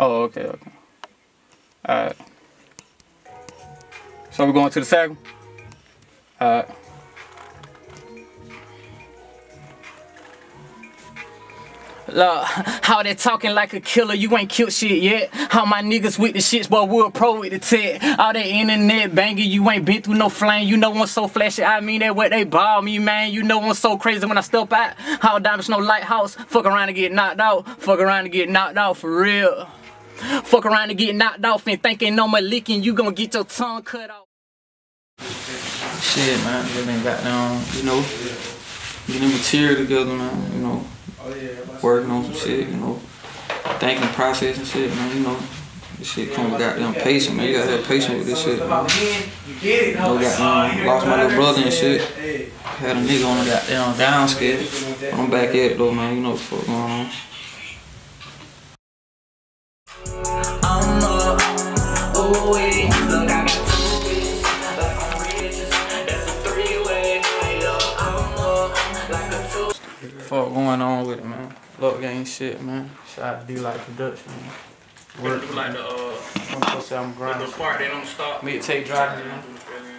Oh, okay, okay. Alright. So we're going to the second? Alright. Look, how they talking like a killer, you ain't killed shit yet. How my niggas with the shits, boy, we're pro with the tech. All that internet banging, you ain't been through no flame. You know I'm so flashy, I mean that what they ball me, man. You know I'm so crazy when I step out. How diamonds no lighthouse, fuck around and get knocked out. Fuck around and get knocked out for real. Fuck around and get knocked off and thinking no more licking, you gon' get your tongue cut off. Shit, man, just been got down, you know, getting material together, man, you know working on some shit, you know, thinking process and shit, man, you know. This shit come with goddamn patient, man. You gotta have patience with this shit, man. You know, goddamn, lost my little brother and shit. Had a nigga on the goddamn down scale. I'm back at it though, man. You know what the fuck going on. Going on with it, man. Look, gang shit, man. Shout out to Delight Production, man. Work. Do like the, uh, I'm supposed to say I'm grinding. The part they don't stop. Mixtape dropping, man.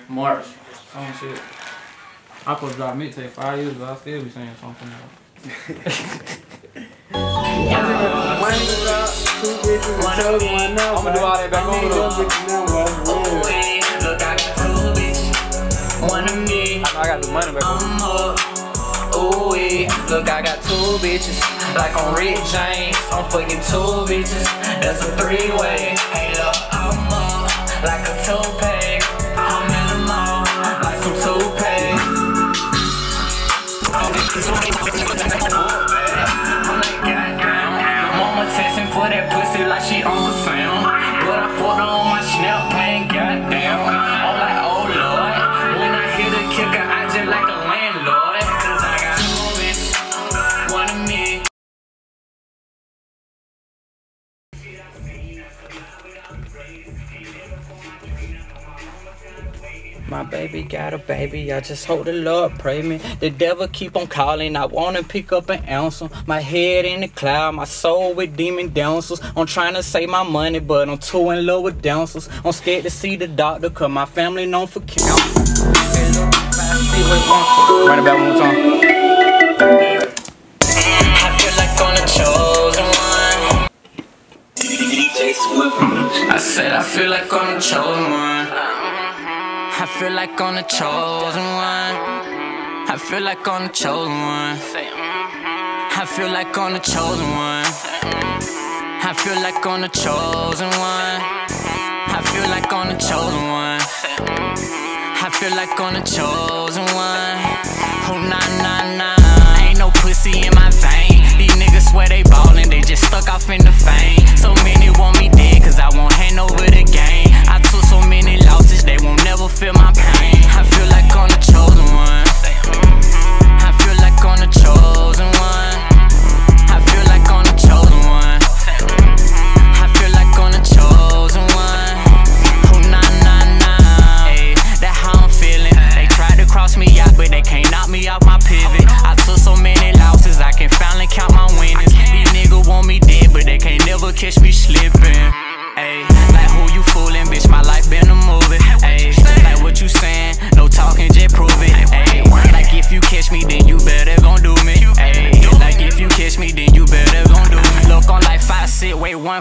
March. Some shit. I supposed to drop mixtape five years ago. I still be saying something. I'm gonna do all that back over though. One of me. I gotta do money back over. Ooh, look, I got two bitches. Like on Rick James, I'm fucking two bitches. That's a three way. Hey, look, I'm up like a toupee. I'm in the mall like some toupee. I'm like, goddamn. Mama testing for that pussy like she Uncle Sam. But I fucked on my My baby got a baby, I just hope the Lord pray me. The devil keep on calling, I wanna pick up an answer. My head in the cloud, my soul with demon dancers. I'm trying to save my money, but I'm too in love with dancers. I'm scared to see the doctor, cause my family known for cancer. Run it back one more time. I feel like I'm the chosen one. I said I feel like I'm the chosen one. I feel like I'm the chosen one. I feel like I'm the chosen one. I feel like I'm the chosen one. I feel like I'm the chosen one. I feel like I'm the chosen one. I feel like I'm the chosen one. Oh nah nah nah, ain't no pussy in my vein. These niggas swear they ballin', they just stuck off in the fame. So many want me dead, cause I won't hand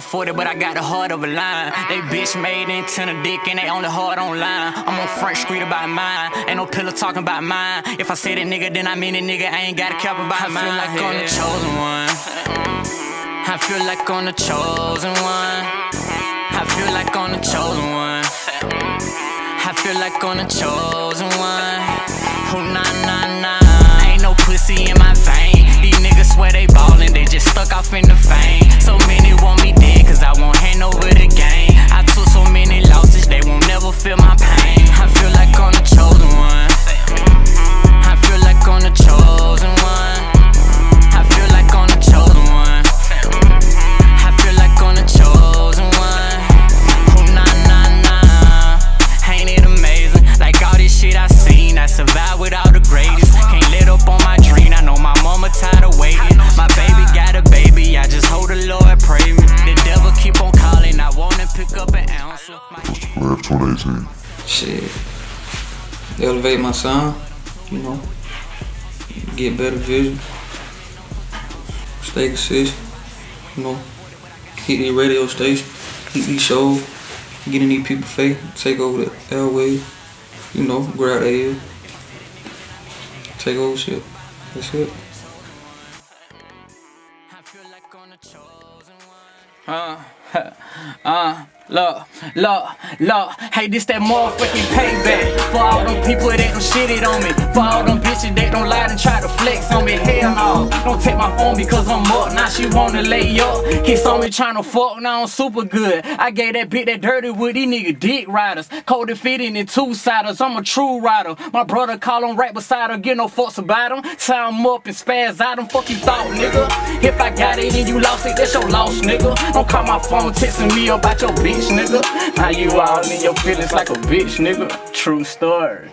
5'6, weigh 140, but I got the heart of a lion. They bitch made into the dick and they only hard online. I'm on front street about mine. Ain't no pillow talking about mine. If I say that nigga, then I mean it, nigga. I ain't gotta cap about mine. I feel like I'm the chosen one. I feel like I'm the chosen one. I feel like I'm the chosen one. I feel like I'm the chosen one. Oh nah nah nah, ain't no pussy in my vein. These niggas swear they ballin', they just stuck off in the fame. Last 2018. Shit. Elevate my sound, you know. Get better vision. Stay consistent, you know. Hit these radio stations, hit these shows, get in these people's face, take over the airways, you know, grab their ear. Take over shit. That's it. I feel like on the chosen one. Uh, uh, look, look, look. Hey, this that motherfucking payback. For all them people that don't shit it on me. For all them bitches that don't lie and try to flex on me. Hell no. Don't take my phone because I'm up. Now she wanna lay up. Kiss on me tryna fuck. Now I'm super good. I gave that bitch that dirty with these nigga dick riders. Cold fitting in two siders. I'm a true rider. My brother call him right beside her. Get no fucks about him. Tie him up and spaz out him. Fuck you thought, nigga. If I got it and you lost it, that's your loss, nigga. Don't call my phone texting me about your bitch, nigga. Now you all in your feelings like a bitch, nigga. True story.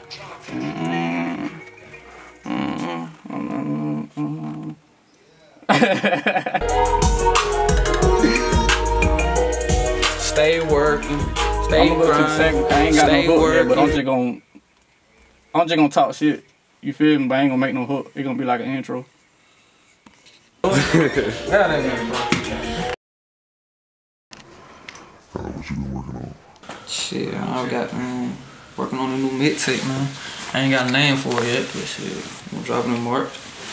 Stay working, stay I'm gonna go to the second. I ain't got stay no hook yet, but I'm just gonna, I'm just gonna talk shit. You feel me? But I ain't gonna make no hook. It's gonna be like an intro. Uh, what you been working on? Shit, I've got um, working on a new mixtape, man. I ain't got a name for it yet, but shit, I'm dropping in March.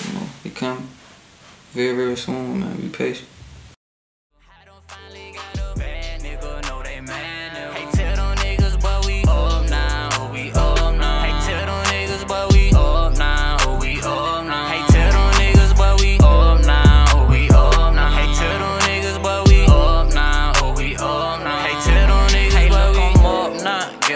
You know, it coming very, very soon, man. Be patient.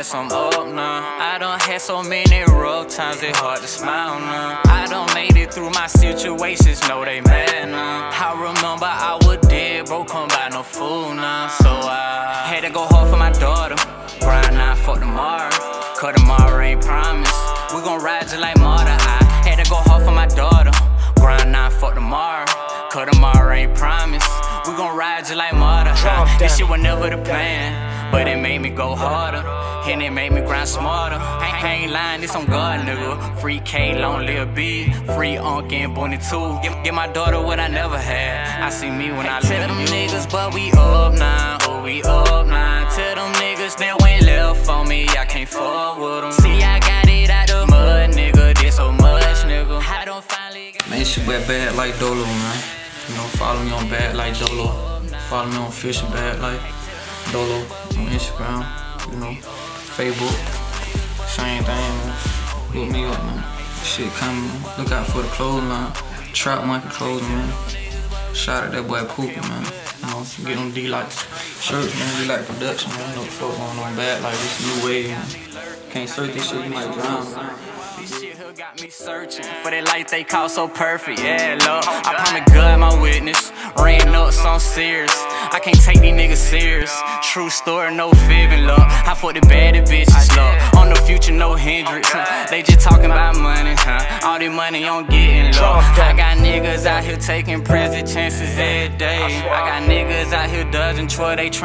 Guess I'm up now. I done had so many rough times, it hard to smile now. I done made it through my situations, know they mad now. I remember I was dead, broke, come by no fool now. So I had to go hard for my daughter. Grind now for tomorrow. Cause tomorrow ain't promised. We gon' ride just like mother. I had to go hard for my daughter. Grind now for tomorrow. Cause tomorrow ain't promised. We gon' ride just like mother. I, this shit was never the plan. But it made me go harder. And it made me grind smarter. I, I ain't lying, this on God, nigga. Free K, long live B. Free Unc and Bonnie too. Give, give my daughter what I never had. I see me when I tell them niggas, but we up now. Oh, we up now. Tell them niggas that went left on me. I can't fuck with them. See, I got it out the mud, nigga. Did so much, nigga. I don't finally got Man, she your boy Bad Like Dolo, man. You know, follow me on Bad Like Dolo. Follow me on Fishing Bad Like Dolo on Instagram. You know, Facebook. Same thing. Look me up, man. Shit coming. Look out for the clothing line. Trap Monkey clothing, man. Shout out that boy Pooper, man. You know, get them Delight shirts, man. Delight production, man. No fuck going on bad like this new wave, man. Can't search this shit, you might drown, man. Shit got me searching for that life they call so perfect. Yeah, look, I promise God my witness. Ran up some serious. I can't take these niggas serious. True story, no fibbing, look. I fuck the baddest bitches, look. On the future, no hindrance. huh. They just talking about money, huh? All this money I'm getting, look. I got niggas out here taking prison chances every day. I got niggas out here dodging Troy, they trying.